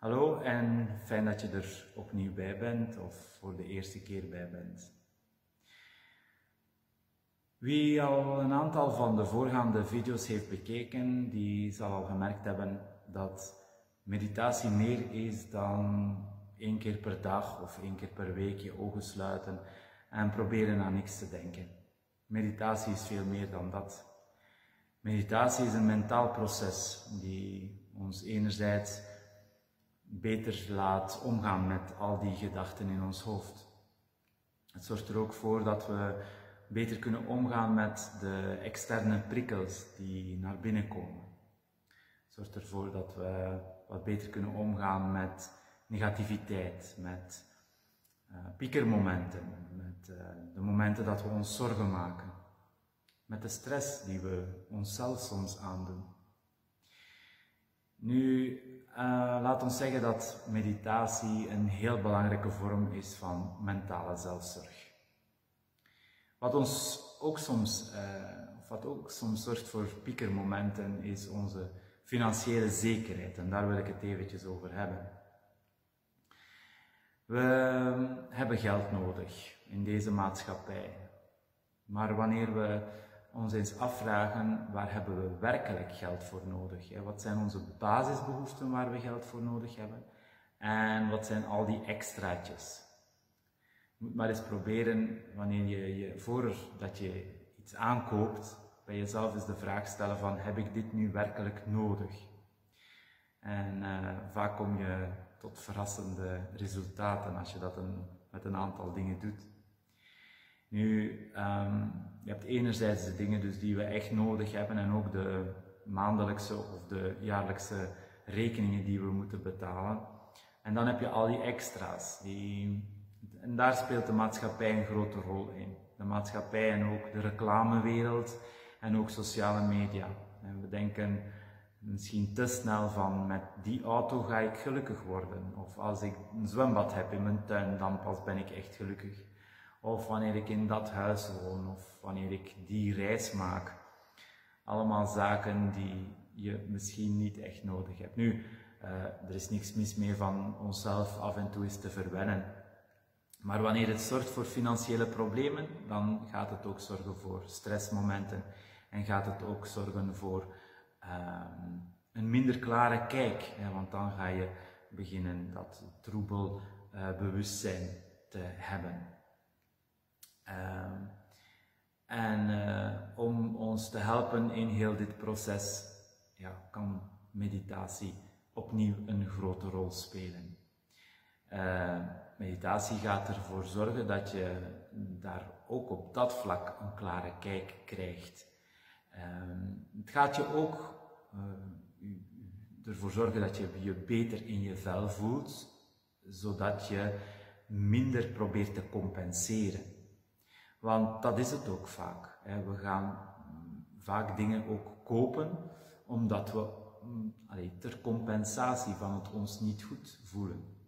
Hallo en fijn dat je er opnieuw bij bent of voor de eerste keer bij bent. Wie al een aantal van de voorgaande video's heeft bekeken, die zal al gemerkt hebben dat meditatie meer is dan één keer per dag of één keer per week je ogen sluiten en proberen aan niks te denken. Meditatie is veel meer dan dat. Meditatie is een mentaal proces die ons enerzijds beter laat omgaan met al die gedachten in ons hoofd. Het zorgt er ook voor dat we beter kunnen omgaan met de externe prikkels die naar binnen komen. Het zorgt ervoor dat we wat beter kunnen omgaan met negativiteit, met uh, piekermomenten, met uh, de momenten dat we ons zorgen maken, met de stress die we onszelf soms aandoen. Nu, uh, laat ons zeggen dat meditatie een heel belangrijke vorm is van mentale zelfzorg. Wat ons ook soms, uh, wat ook soms zorgt voor piekermomenten, is onze financiële zekerheid. En daar wil ik het eventjes over hebben. We hebben geld nodig in deze maatschappij. Maar wanneer we ons eens afvragen, waar hebben we werkelijk geld voor nodig? Wat zijn onze basisbehoeften waar we geld voor nodig hebben? En wat zijn al die extraatjes? Je moet maar eens proberen, wanneer je, je voordat je iets aankoopt, bij jezelf eens de vraag stellen van, heb ik dit nu werkelijk nodig? En uh, vaak kom je tot verrassende resultaten als je dat een, met een aantal dingen doet. Nu, um, je hebt enerzijds de dingen dus die we echt nodig hebben en ook de maandelijkse of de jaarlijkse rekeningen die we moeten betalen. En dan heb je al die extra's. Die, en daar speelt de maatschappij een grote rol in. De maatschappij en ook de reclamewereld en ook sociale media. En we denken misschien te snel van met die auto ga ik gelukkig worden. Of als ik een zwembad heb in mijn tuin, dan pas ben ik echt gelukkig. Of wanneer ik in dat huis woon, of wanneer ik die reis maak. Allemaal zaken die je misschien niet echt nodig hebt. Nu, uh, er is niks mis mee van onszelf af en toe eens te verwennen. Maar wanneer het zorgt voor financiële problemen, dan gaat het ook zorgen voor stressmomenten. En gaat het ook zorgen voor uh, een minder klare kijk. Hè, want dan ga je beginnen dat troebel bewustzijn te hebben. Uh, en uh, om ons te helpen in heel dit proces, ja, kan meditatie opnieuw een grote rol spelen. Uh, meditatie gaat ervoor zorgen dat je daar ook op dat vlak een klare kijk krijgt. het gaat je ook ervoor zorgen dat je je beter in je vel voelt, zodat je minder probeert te compenseren. Want dat is het ook vaak. We gaan vaak dingen ook kopen omdat we allee, ter compensatie van het ons niet goed voelen.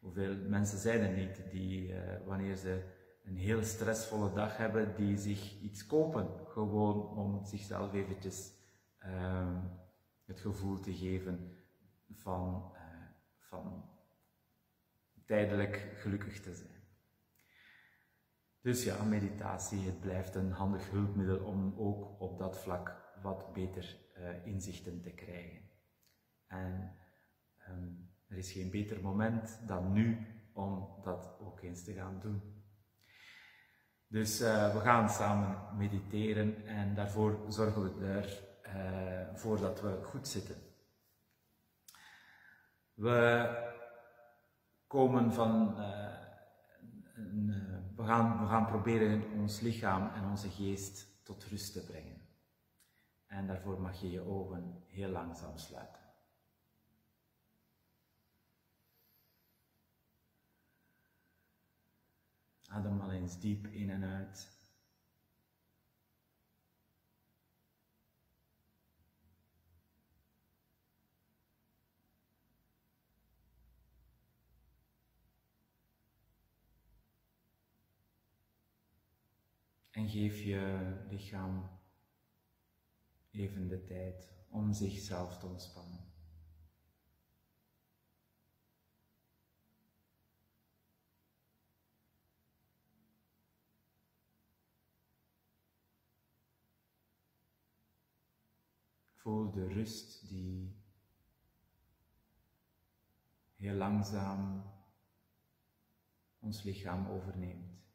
Hoeveel mensen zijn er niet die, uh, wanneer ze een heel stressvolle dag hebben, die zich iets kopen, gewoon om zichzelf eventjes uh, het gevoel te geven van, uh, van tijdelijk gelukkig te zijn. Dus ja, meditatie, het blijft een handig hulpmiddel om ook op dat vlak wat beter uh, inzichten te krijgen. En um, er is geen beter moment dan nu om dat ook eens te gaan doen. Dus uh, we gaan samen mediteren en daarvoor zorgen we ervoor uh, dat we goed zitten. We komen van een we gaan, we gaan proberen ons lichaam en onze geest tot rust te brengen. En daarvoor mag je je ogen heel langzaam sluiten. Adem al eens diep in en uit. En geef je lichaam even de tijd om zichzelf te ontspannen. Voel de rust die heel langzaam ons lichaam overneemt.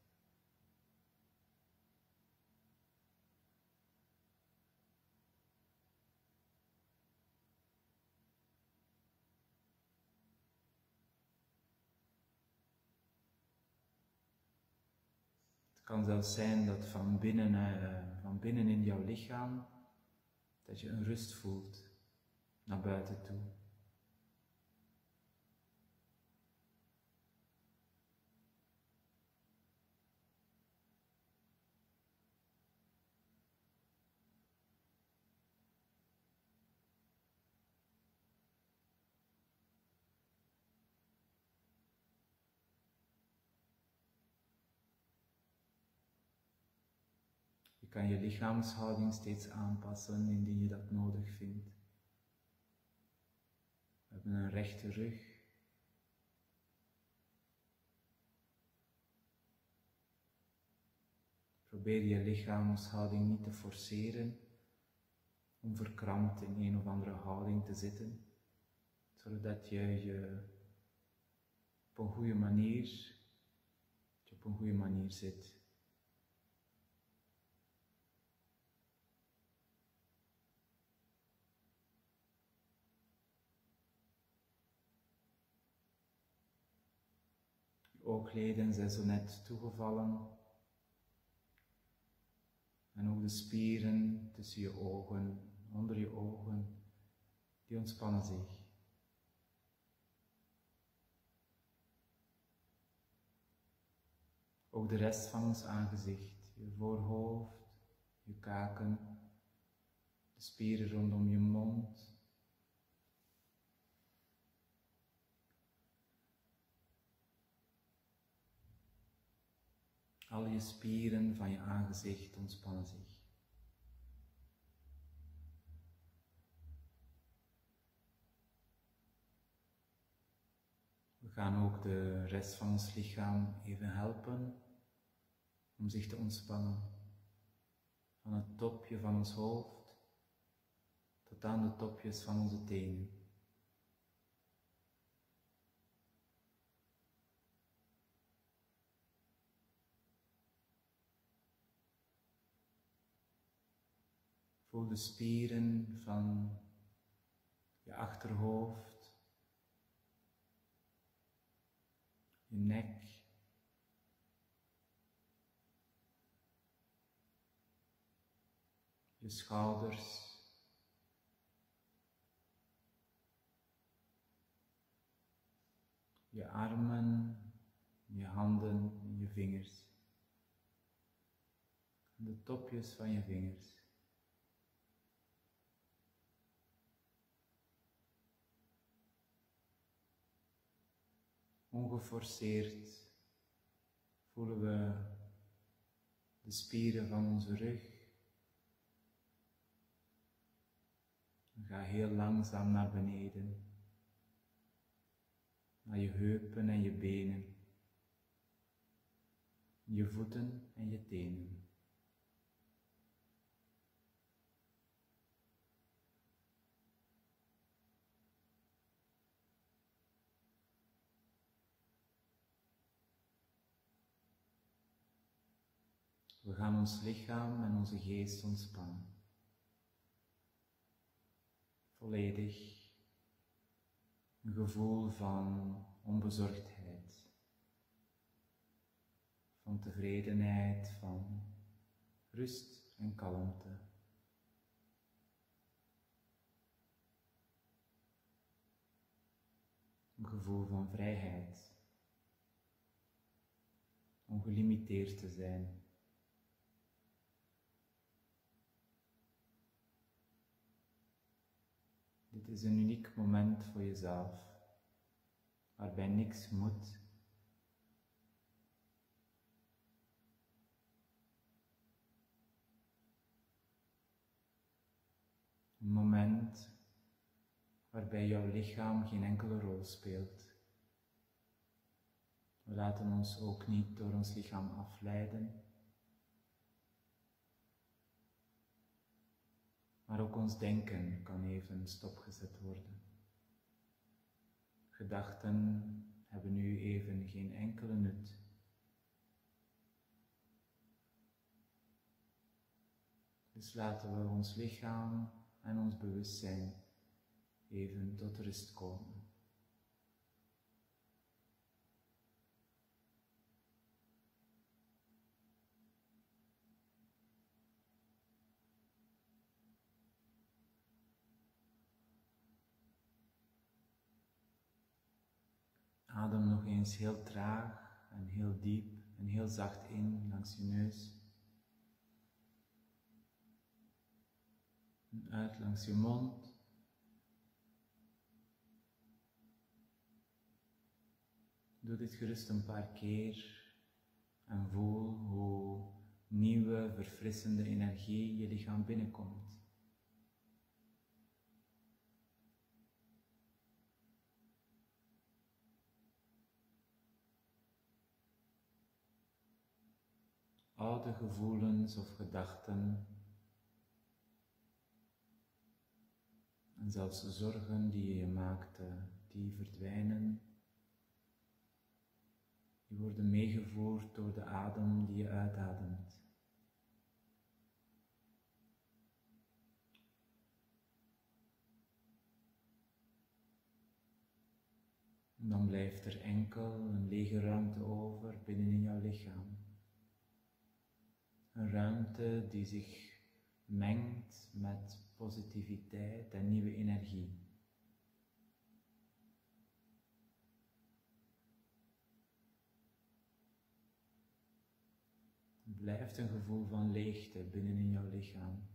Kan zelfs zijn dat van binnen, uh, van binnen in jouw lichaam, dat je een rust voelt naar buiten toe. Je je lichaamshouding steeds aanpassen indien je dat nodig vindt. We hebben een rechte rug. Probeer je lichaamshouding niet te forceren om verkrampt in een of andere houding te zitten, zodat je je op een goede manier, op een goede manier zit. Oogleden zijn zo net toegevallen. En ook de spieren tussen je ogen, onder je ogen, die ontspannen zich. Ook de rest van ons aangezicht, je voorhoofd, je kaken, de spieren rondom je mond, Al je spieren van je aangezicht ontspannen zich. We gaan ook de rest van ons lichaam even helpen om zich te ontspannen. Van het topje van ons hoofd tot aan de topjes van onze tenen. Voel de spieren van je achterhoofd, je nek, je schouders. Je armen, je handen, je vingers. De topjes van je vingers. Ongeforceerd voelen we de spieren van onze rug. Ga heel langzaam naar beneden, naar je heupen en je benen, je voeten en je tenen. We gaan ons lichaam en onze geest ontspannen. Volledig een gevoel van onbezorgdheid, van tevredenheid, van rust en kalmte. Een gevoel van vrijheid, ongelimiteerd te zijn. Dit is een uniek moment voor jezelf, waarbij niks moet. Een moment waarbij jouw lichaam geen enkele rol speelt. We laten ons ook niet door ons lichaam afleiden. Maar ook ons denken kan even stopgezet worden. Gedachten hebben nu even geen enkele nut. Dus laten we ons lichaam en ons bewustzijn even tot rust komen. Adem nog eens heel traag en heel diep en heel zacht in langs je neus. En uit langs je mond. Doe dit gerust een paar keer en voel hoe nieuwe, verfrissende energie je lichaam binnenkomt. Oude gevoelens of gedachten en zelfs de zorgen die je maakte, die verdwijnen. Die worden meegevoerd door de adem die je uitademt. En dan blijft er enkel een lege ruimte over binnenin jouw lichaam. Een ruimte die zich mengt met positiviteit en nieuwe energie. Blijft een gevoel van leegte binnenin jouw lichaam.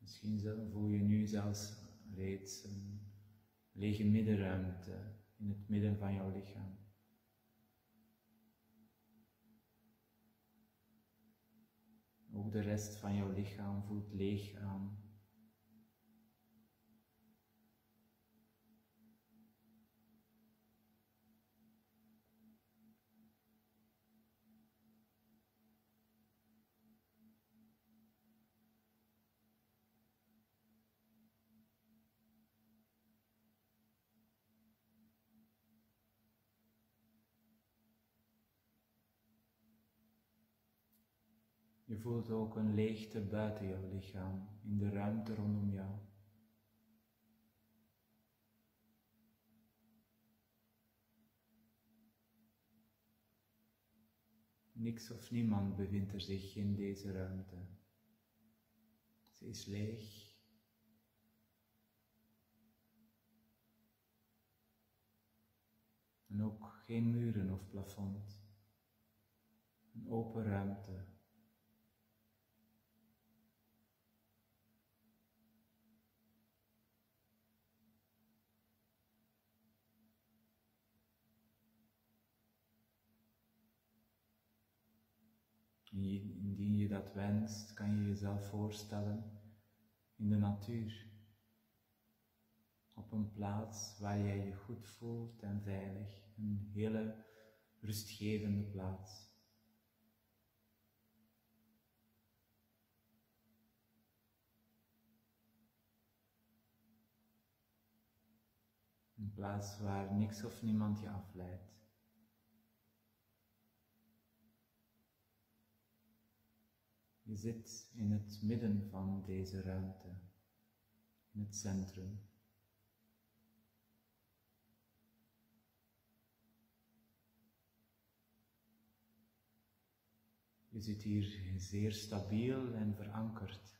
Misschien voel je nu zelfs reeds lege middenruimte in het midden van jouw lichaam. Ook de rest van jouw lichaam voelt leeg aan. Je voelt ook een leegte buiten jouw lichaam, in de ruimte rondom jou. Niks of niemand bevindt er zich in deze ruimte. Ze is leeg. En ook geen muren of plafond. Een open ruimte Indien je dat wenst, kan je jezelf voorstellen in de natuur. Op een plaats waar jij je goed voelt en veilig. Een hele rustgevende plaats. Een plaats waar niks of niemand je afleidt. Je zit in het midden van deze ruimte, in het centrum. Je zit hier zeer stabiel en verankerd.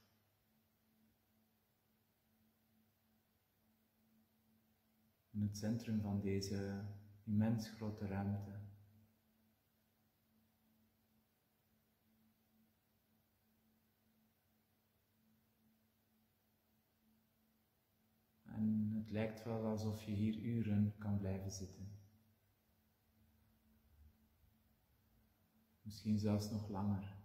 In het centrum van deze immens grote ruimte. en het lijkt wel alsof je hier uren kan blijven zitten. Misschien zelfs nog langer.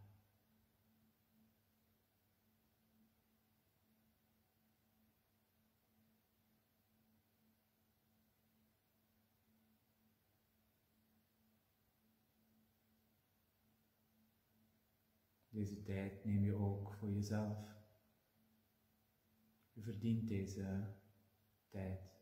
Deze tijd neem je ook voor jezelf. Je verdient deze tijd.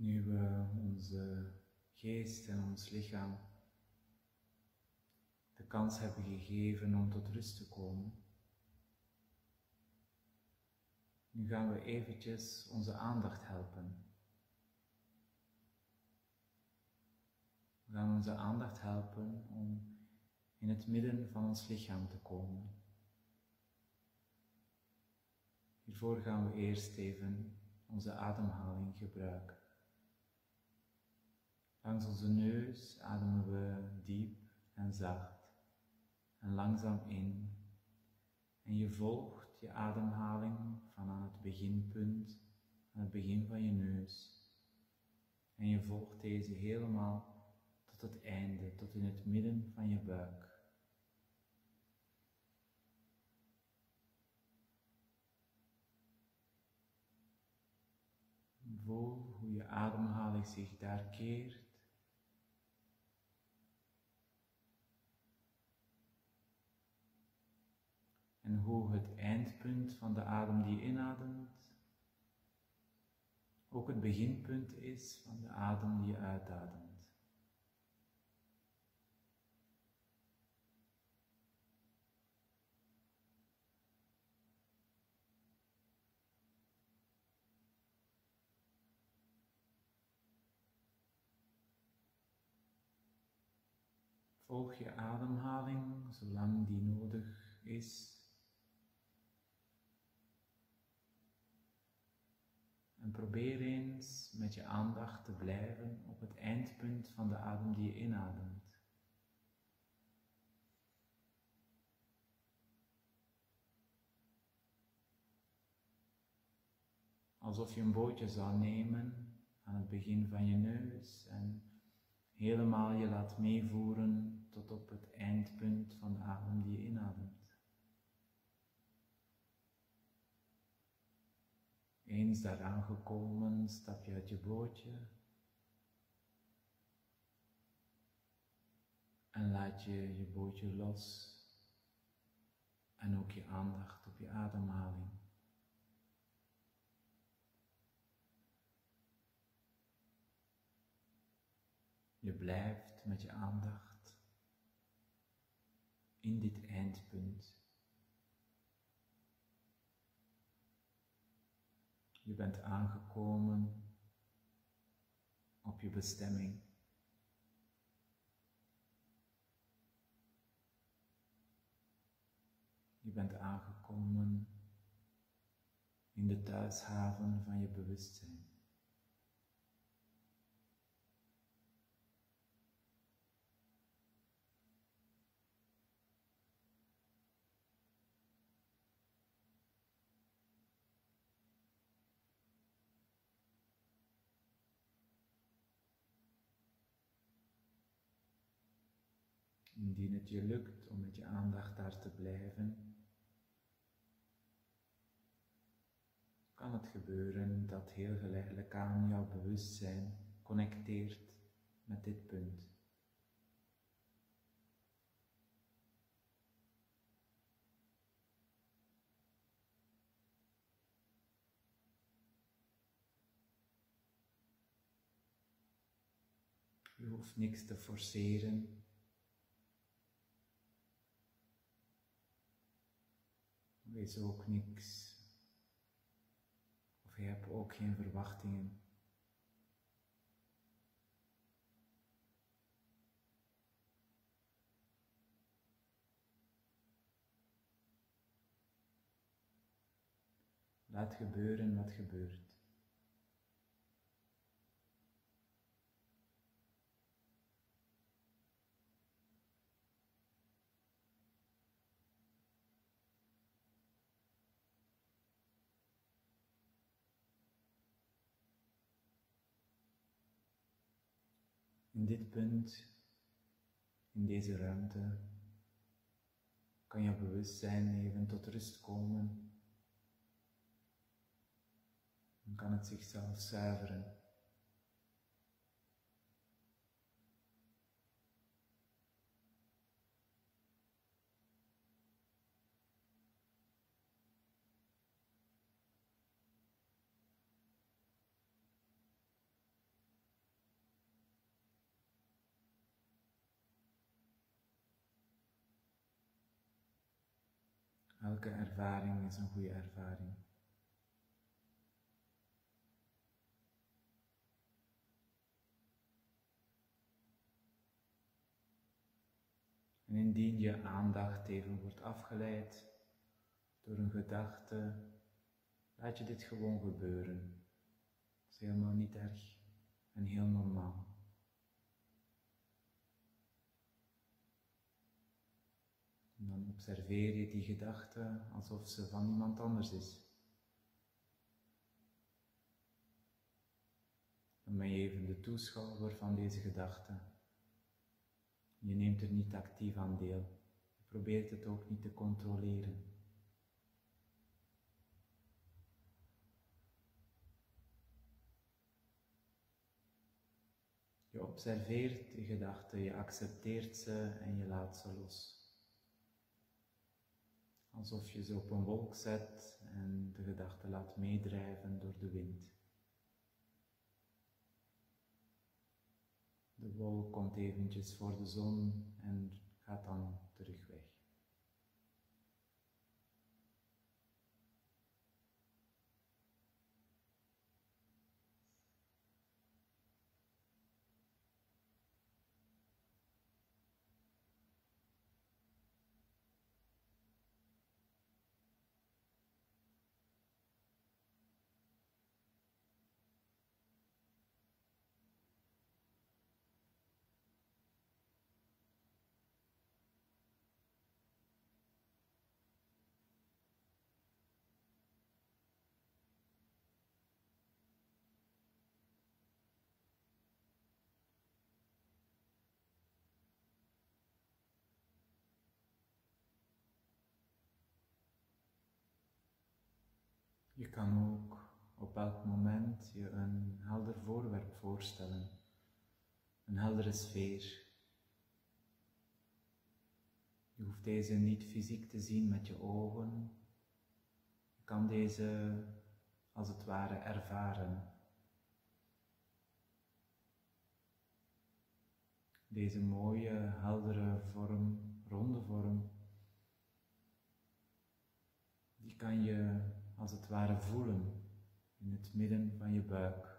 Nu we onze geest en ons lichaam de kans hebben gegeven om tot rust te komen. Nu gaan we eventjes onze aandacht helpen. We gaan onze aandacht helpen om in het midden van ons lichaam te komen. Hiervoor gaan we eerst even onze ademhaling gebruiken. Langs onze neus ademen we diep en zacht en langzaam in. En je volgt je ademhaling van aan het beginpunt, aan het begin van je neus. En je volgt deze helemaal tot het einde, tot in het midden van je buik. Voel hoe je ademhaling zich daar keert en hoe het eindpunt van de adem die inademt ook het beginpunt is van de adem die je uitademt. Volg je ademhaling zolang die nodig is. Probeer eens met je aandacht te blijven op het eindpunt van de adem die je inademt. Alsof je een bootje zou nemen aan het begin van je neus en helemaal je laat meevoeren tot op het eindpunt van de adem die je inademt. Eens daar aangekomen, stap je uit je bootje en laat je je bootje los en ook je aandacht op je ademhaling. Je blijft met je aandacht in dit eindpunt. Je bent aangekomen op je bestemming. Je bent aangekomen in de thuishaven van je bewustzijn. Indien het je lukt om met je aandacht daar te blijven, kan het gebeuren dat heel geleidelijk aan jouw bewustzijn connecteert met dit punt. Je hoeft niks te forceren. Is ook niks. Of je hebt ook geen verwachtingen. Laat gebeuren wat gebeurt. In dit punt, in deze ruimte, kan je bewustzijn even tot rust komen. Dan kan het zichzelf zuiveren. Elke ervaring is een goede ervaring. En indien je aandacht even wordt afgeleid door een gedachte, laat je dit gewoon gebeuren. Dat is helemaal niet erg en heel normaal. En dan observeer je die gedachte alsof ze van iemand anders is. Dan ben je even de toeschouwer van deze gedachte. Je neemt er niet actief aan deel. Je probeert het ook niet te controleren. Je observeert de gedachten, je accepteert ze en je laat ze los. Alsof je ze op een wolk zet en de gedachten laat meedrijven door de wind. De wolk komt eventjes voor de zon en gaat dan terug weg. Je kan ook op elk moment je een helder voorwerp voorstellen, een heldere sfeer. Je hoeft deze niet fysiek te zien met je ogen. Je kan deze als het ware ervaren. Deze mooie, heldere vorm, ronde vorm, die kan je als het ware voelen in het midden van je buik.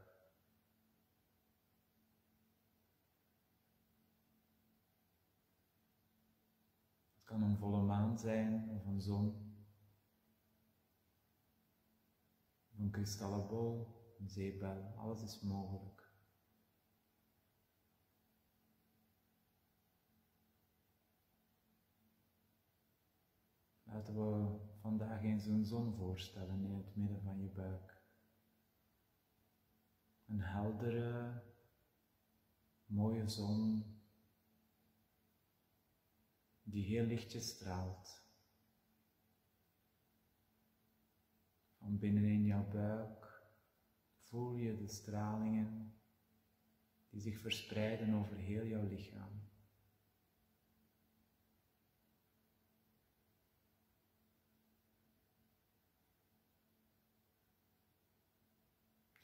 Het kan een volle maan zijn of een zon, een kristallen bol, een zeebel, alles is mogelijk. Laten we vandaag eens een zon voorstellen in het midden van je buik. Een heldere, mooie zon die heel lichtjes straalt. Van binnenin jouw buik voel je de stralingen die zich verspreiden over heel jouw lichaam.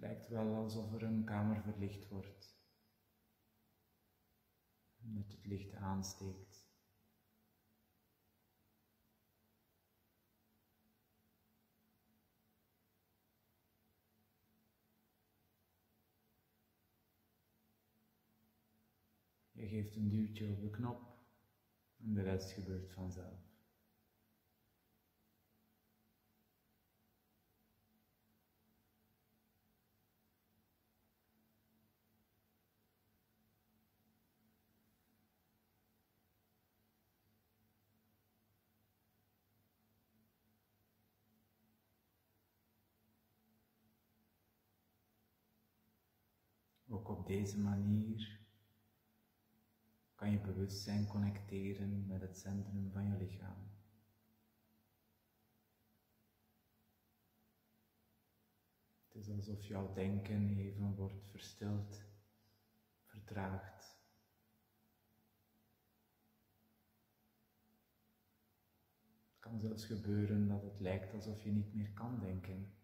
lijkt wel alsof er een kamer verlicht wordt. Dat het licht aansteekt. Je geeft een duwtje op de knop en de rest gebeurt vanzelf. Op deze manier kan je bewustzijn connecteren met het centrum van je lichaam. Het is alsof jouw denken even wordt verstild, vertraagd. Het kan zelfs gebeuren dat het lijkt alsof je niet meer kan denken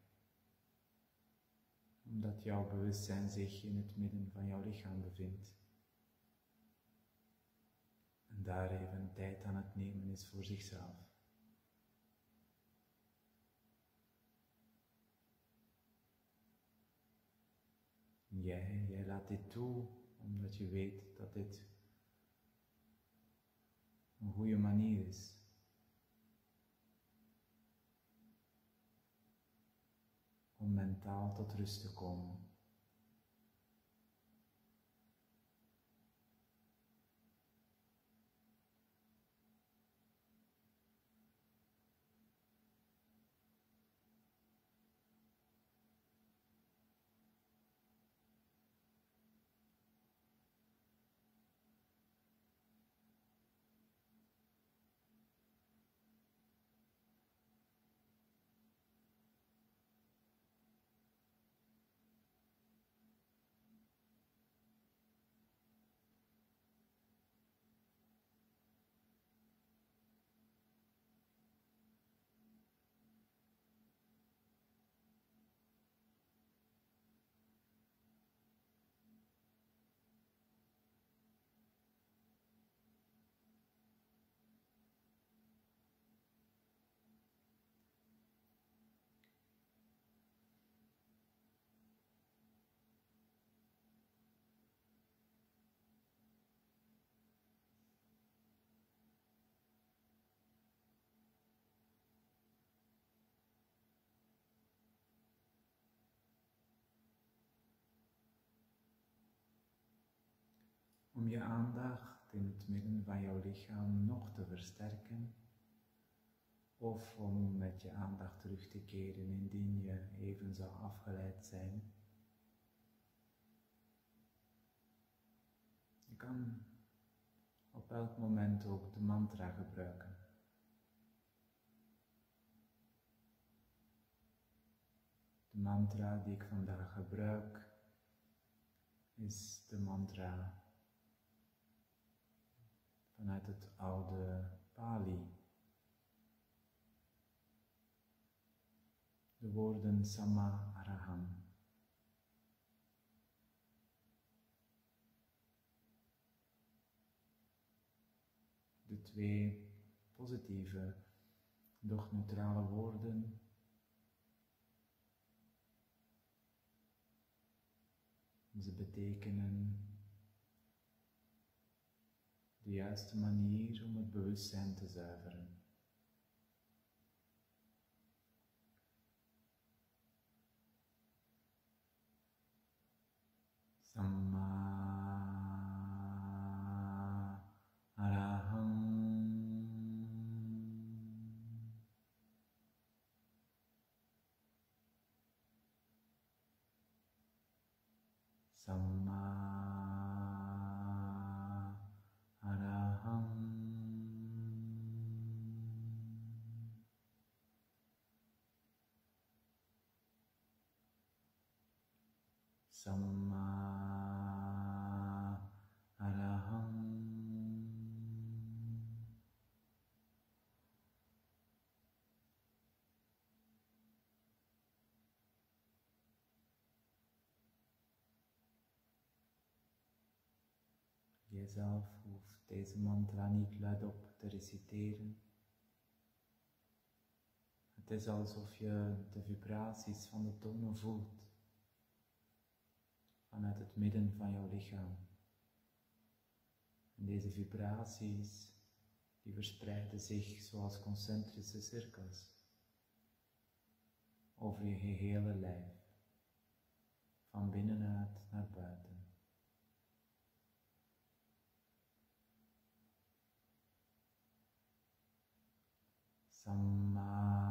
omdat jouw bewustzijn zich in het midden van jouw lichaam bevindt. En daar even tijd aan het nemen is voor zichzelf. Jij, jij laat dit toe omdat je weet dat dit een goede manier is om mentaal tot rust te komen. Om je aandacht in het midden van jouw lichaam nog te versterken, of om met je aandacht terug te keren indien je even zou afgeleid zijn. Je kan op elk moment ook de mantra gebruiken. De mantra die ik vandaag gebruik is de mantra vanuit het oude Pali. De woorden Sama Araham. De twee positieve, doch neutrale woorden Ze betekenen de juiste manier om het bewustzijn te zuiveren. Jezelf hoeft deze mantra niet luidop te reciteren. Het is alsof je de vibraties van de tonen voelt vanuit het midden van jouw lichaam. En deze vibraties, die verspreiden zich zoals concentrische cirkels over je gehele lijf, van binnenuit naar buiten. 怎么？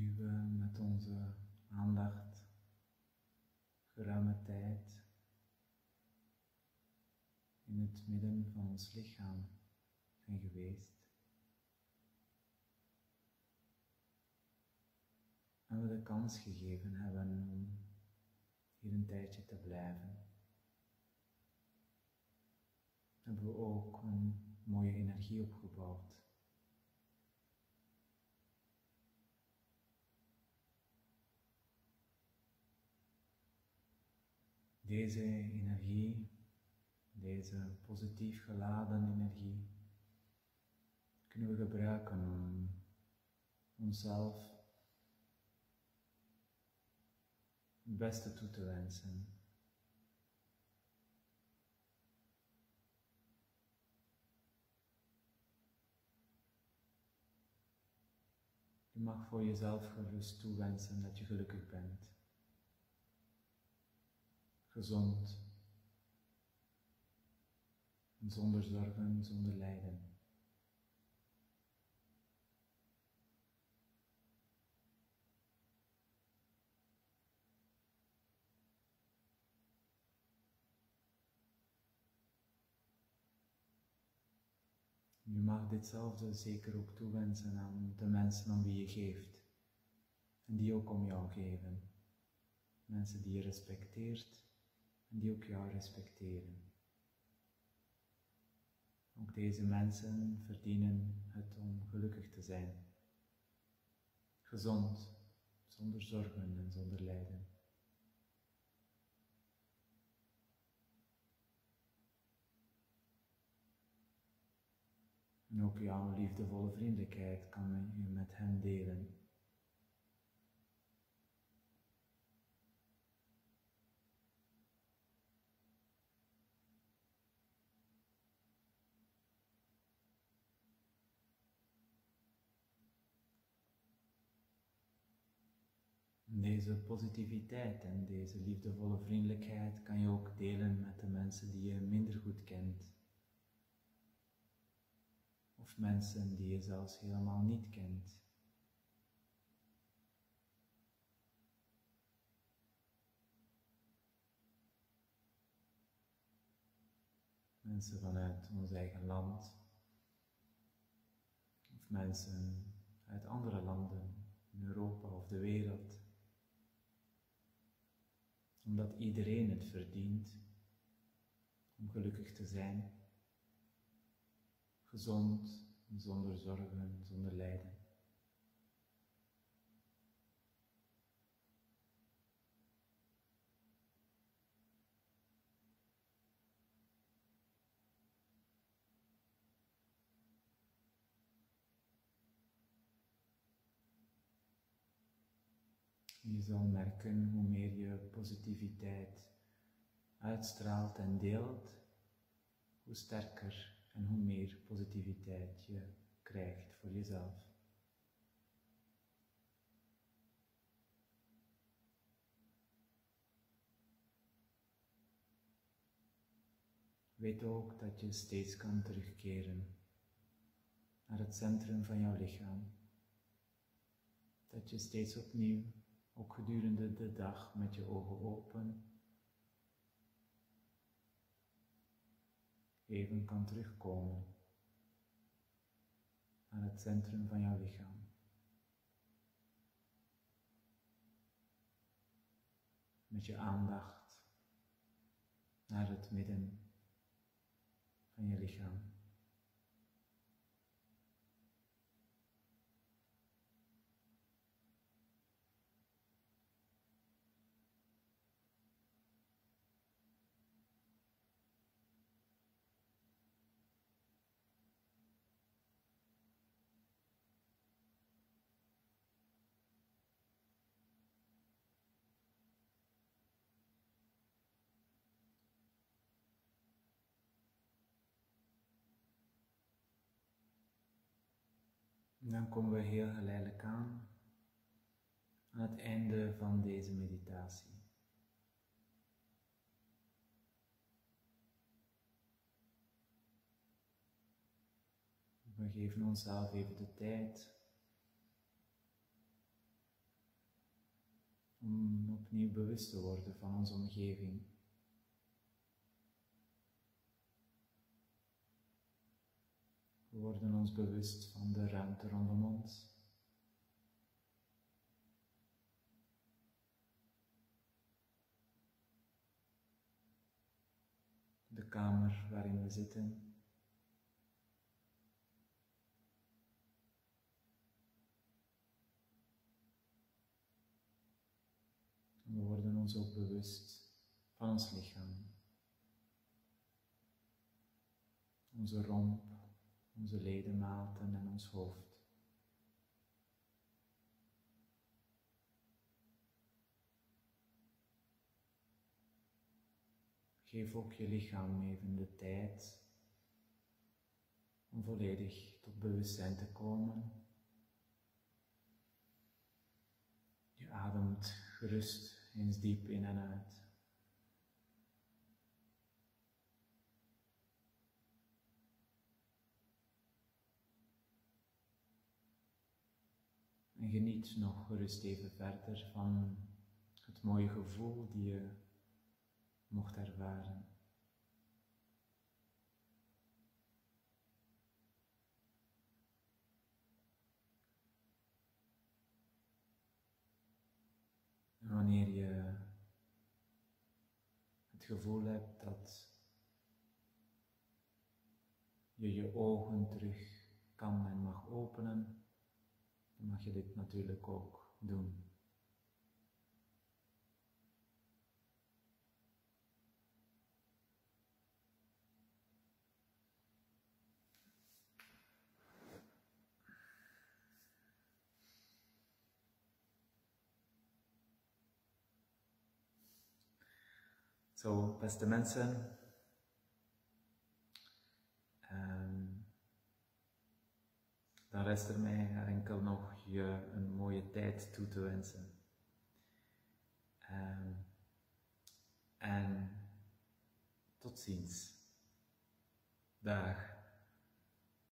Nu we met onze aandacht geruime tijd in het midden van ons lichaam zijn geweest. En we de kans gegeven hebben om hier een tijdje te blijven. Hebben we ook een mooie energie opgebouwd. Deze energie, deze positief geladen energie, kunnen we gebruiken om onszelf het beste toe te wensen. Je mag voor jezelf gerust toewensen dat je gelukkig bent gezond en zonder zorgen, zonder lijden. Je mag ditzelfde zeker ook toewensen aan de mensen aan wie je geeft en die ook om jou geven. Mensen die je respecteert en die ook jou respecteren. Ook deze mensen verdienen het om gelukkig te zijn. Gezond, zonder zorgen en zonder lijden. En ook jouw liefdevolle vriendelijkheid kan je met hen delen. deze positiviteit en deze liefdevolle vriendelijkheid kan je ook delen met de mensen die je minder goed kent. Of mensen die je zelfs helemaal niet kent. Mensen vanuit ons eigen land. Of mensen uit andere landen in Europa of de wereld omdat iedereen het verdient om gelukkig te zijn. Gezond, zonder zorgen, zonder lijden. Je zal merken hoe meer je positiviteit uitstraalt en deelt, hoe sterker en hoe meer positiviteit je krijgt voor jezelf. Weet ook dat je steeds kan terugkeren naar het centrum van jouw lichaam. Dat je steeds opnieuw ook gedurende de dag met je ogen open even kan terugkomen naar het centrum van jouw lichaam. Met je aandacht naar het midden van je lichaam. Dan komen we heel geleidelijk aan aan het einde van deze meditatie. We geven onszelf even de tijd om opnieuw bewust te worden van onze omgeving. We worden ons bewust van de ruimte rondom ons. De kamer waarin we zitten. We worden ons ook bewust van ons lichaam. Onze romp, onze ledematen en ons hoofd. Geef ook je lichaam even de tijd om volledig tot bewustzijn te komen. Je ademt gerust eens diep in en uit. En geniet nog gerust even verder van het mooie gevoel die je mocht ervaren. En wanneer je het gevoel hebt dat je je ogen terug kan en mag openen, mag je dit natuurlijk ook doen. Zo, beste mensen, dan rest er mij enkel nog je een mooie tijd toe te wensen. Um, en tot ziens. Dag.